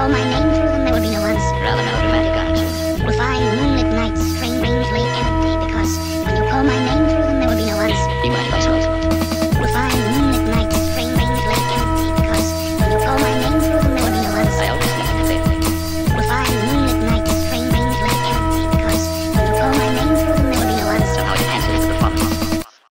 all my name.